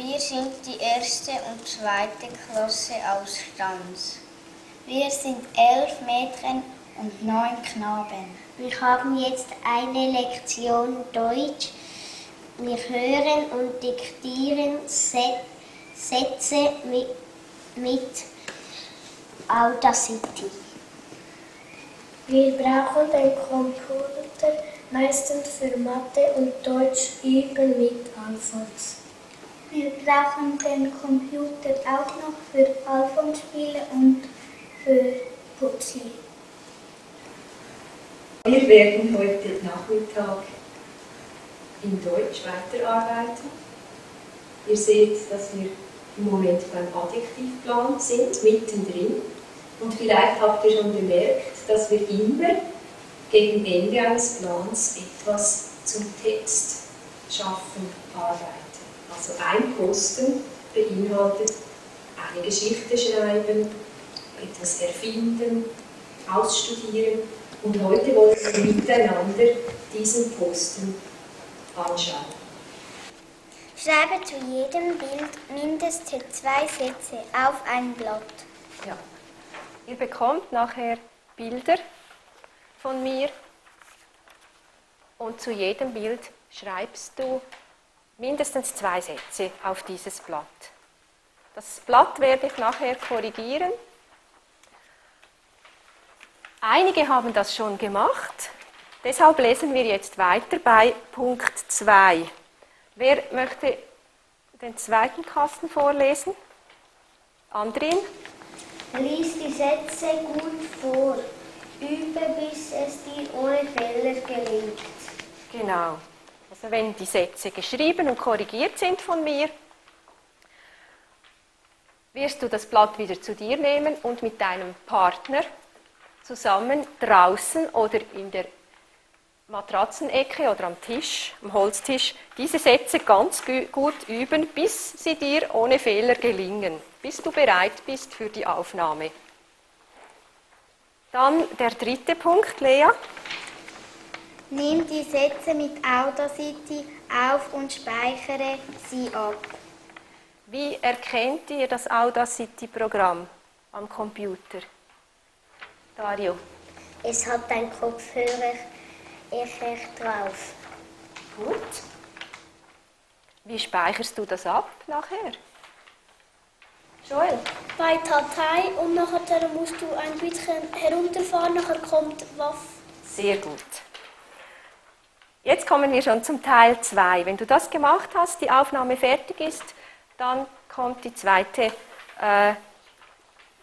Wir sind die erste und zweite Klasse aus Stanz. Wir sind elf Mädchen und neun Knaben. Wir haben jetzt eine Lektion Deutsch. Wir hören und diktieren Sätze mit, mit Audacity. Wir brauchen den Computer meistens für Mathe und Deutsch üben mit Alphons. Wir brauchen den Computer auch noch für Alphonspiele und für Putzli. Wir werden heute Nachmittag in Deutsch weiterarbeiten. Ihr seht, dass wir im Moment beim Adjektivplan sind, mittendrin. Und vielleicht habt ihr schon bemerkt, dass wir immer gegen Ende eines Plans etwas zum Text schaffen arbeiten. Also ein Posten beinhaltet eine Geschichte schreiben, etwas erfinden, ausstudieren und heute wollen wir miteinander diesen Posten anschauen. Schreibe zu jedem Bild mindestens zwei Sätze auf ein Blatt. Ja. Ihr bekommt nachher Bilder von mir und zu jedem Bild schreibst du mindestens zwei Sätze auf dieses Blatt. Das Blatt werde ich nachher korrigieren. Einige haben das schon gemacht, deshalb lesen wir jetzt weiter bei Punkt 2. Wer möchte den zweiten Kasten vorlesen? Andrin? Lies die Sätze gut vor. Übe, bis es dir ohne Fehler gelingt. Genau. Also wenn die Sätze geschrieben und korrigiert sind von mir, wirst du das Blatt wieder zu dir nehmen und mit deinem Partner zusammen draußen oder in der Matratzenecke oder am Tisch, am Holztisch, diese Sätze ganz gut üben, bis sie dir ohne Fehler gelingen, bis du bereit bist für die Aufnahme. Dann der dritte Punkt, Lea. Nimm die Sätze mit Audacity auf und speichere sie ab. Wie erkennt ihr das Audacity-Programm am Computer? Dario. Es hat ein Kopfhörer drauf. Gut. Wie speicherst du das ab nachher? Joel? Bei Datei und nachher musst du ein bisschen herunterfahren, nachher kommt WAF. Sehr gut. Jetzt kommen wir schon zum Teil 2. Wenn du das gemacht hast, die Aufnahme fertig ist, dann kommt zweite, äh,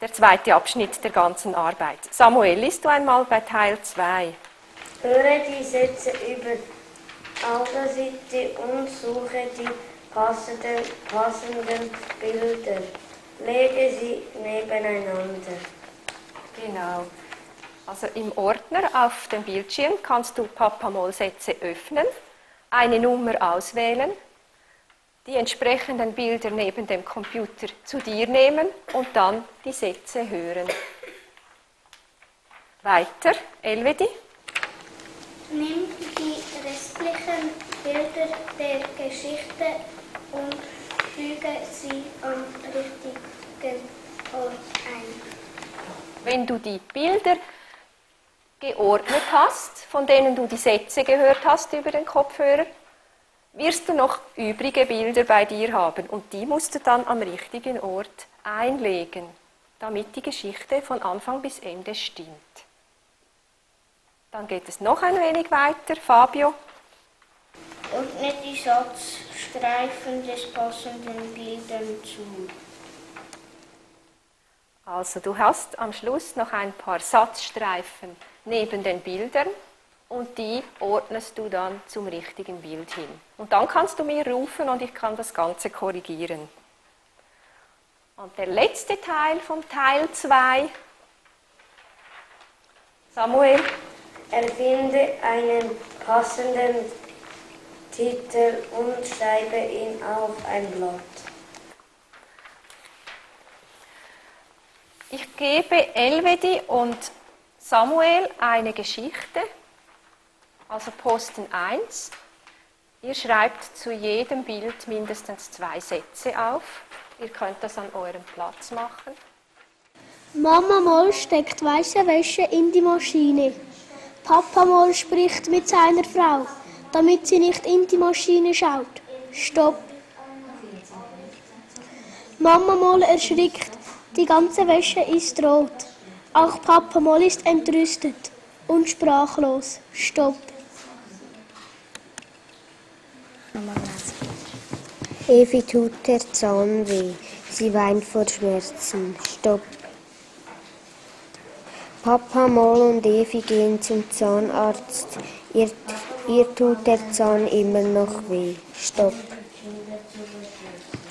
der zweite Abschnitt der ganzen Arbeit. Samuel, liest du einmal bei Teil 2? Höre die Sätze über Audacity und suche die passenden, passenden Bilder. Lege sie nebeneinander. Genau. Also im Ordner auf dem Bildschirm kannst du Papamol-Sätze öffnen, eine Nummer auswählen, die entsprechenden Bilder neben dem Computer zu dir nehmen und dann die Sätze hören. Weiter, Elvedi. Nimm die restlichen Bilder der Geschichte und füge sie am richtigen Ort ein. Wenn du die Bilder geordnet hast, von denen du die Sätze gehört hast über den Kopfhörer, wirst du noch übrige Bilder bei dir haben und die musst du dann am richtigen Ort einlegen, damit die Geschichte von Anfang bis Ende stimmt. Dann geht es noch ein wenig weiter. Fabio? Ordne die Satzstreifen des passenden Bildern zu. Also du hast am Schluss noch ein paar Satzstreifen neben den Bildern und die ordnest du dann zum richtigen Bild hin. Und dann kannst du mir rufen und ich kann das Ganze korrigieren. Und der letzte Teil vom Teil 2. Samuel. Erfinde einen passenden Titel und schreibe ihn auf ein Blatt. Ich gebe Elvedi und Samuel eine Geschichte, also Posten 1. Ihr schreibt zu jedem Bild mindestens zwei Sätze auf. Ihr könnt das an eurem Platz machen. Mama Moll steckt weiße Wäsche in die Maschine. Papa Moll spricht mit seiner Frau, damit sie nicht in die Maschine schaut. Stopp. Mama Moll erschrickt. Die ganze Wäsche ist rot. Auch Papa Moll ist entrüstet und sprachlos. Stopp. Evi tut der Zahn weh. Sie weint vor Schmerzen. Stopp. Papa, Moll und Evi gehen zum Zahnarzt. Ihr, ihr tut der Zahn immer noch weh. Stopp.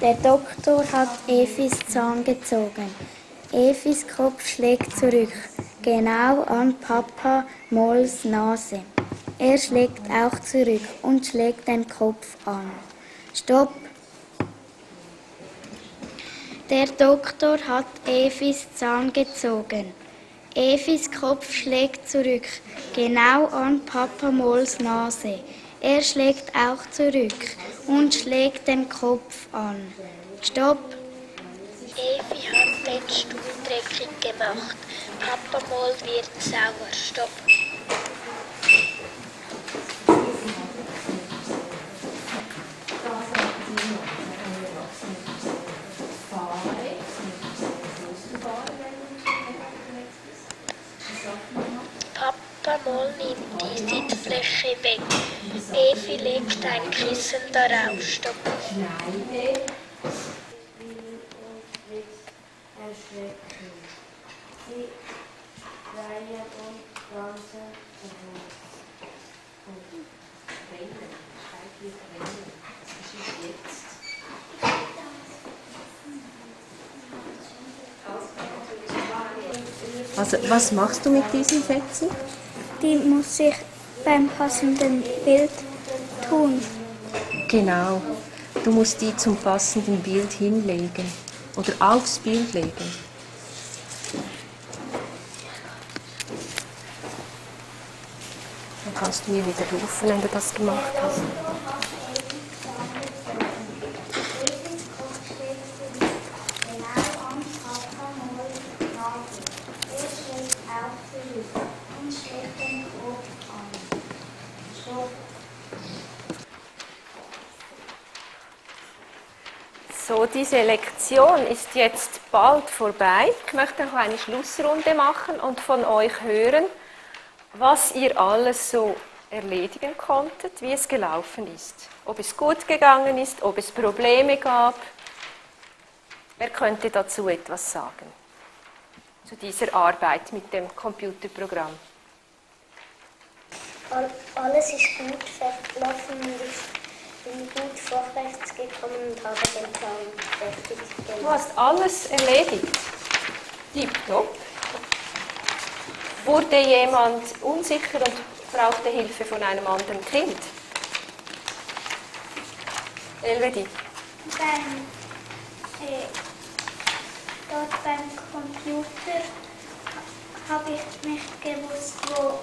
Der Doktor hat Evis Zahn gezogen. Evis Kopf schlägt zurück, genau an Papa Molls Nase. Er schlägt auch zurück und schlägt den Kopf an. Stopp! Der Doktor hat Evis Zahn gezogen. Evis Kopf schlägt zurück, genau an Papa Molls Nase. Er schlägt auch zurück und schlägt den Kopf an. Stopp! Evi hat den Stuhl dreckig gemacht. Papa Moll wird sauer. Stopp. Papa Moll nimmt die Sitzfläche weg. Evi legt ein Kissen darauf. Stopp. Erschrecken. Sie schreien und tanzen herum. Rennen. Schreibt wird rennen. Das geschieht jetzt. Also, was machst du mit diesen Sätzen? Die muss ich beim passenden Bild tun. Genau. Du musst die zum passenden Bild hinlegen oder aufs Bild legen. Dann kannst du mir wieder rufen, wenn du das gemacht hast. Genau an Papa Molls Nase. Er schlägt auch zurück und schlägt den Kopf an. Stopp! So, diese Lektion ist jetzt bald vorbei. Ich möchte noch eine Schlussrunde machen und von euch hören, was ihr alles so erledigen konntet, wie es gelaufen ist. Ob es gut gegangen ist, ob es Probleme gab. Wer könnte dazu etwas sagen? Zu dieser Arbeit mit dem Computerprogramm. All- Alles ist gut verlaufen und ich bin gut vorwärts gekommen und habe den Plan fertig Du hast alles erledigt. Tipptopp. Wurde jemand unsicher und brauchte Hilfe von einem anderen Kind? Elvedi, Beim, äh, dort beim Computer habe ich nicht gewusst, wo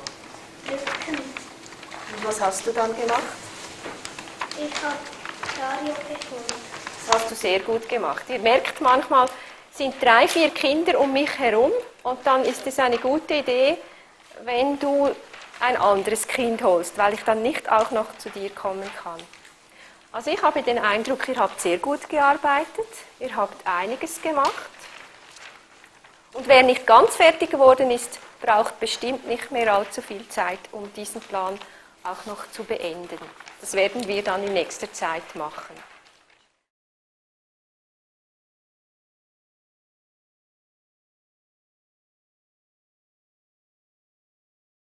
drücken. und was hast du dann gemacht? Ich habe Dario geholt. Das hast du sehr gut gemacht. Ihr merkt manchmal, sind drei, vier Kinder um mich herum und dann ist es eine gute Idee, wenn du ein anderes Kind holst, weil ich dann nicht auch noch zu dir kommen kann. Also ich habe den Eindruck, ihr habt sehr gut gearbeitet, ihr habt einiges gemacht. Und wer nicht ganz fertig geworden ist, braucht bestimmt nicht mehr allzu viel Zeit, um diesen Plan auch noch zu beenden. Das werden wir dann in nächster Zeit machen.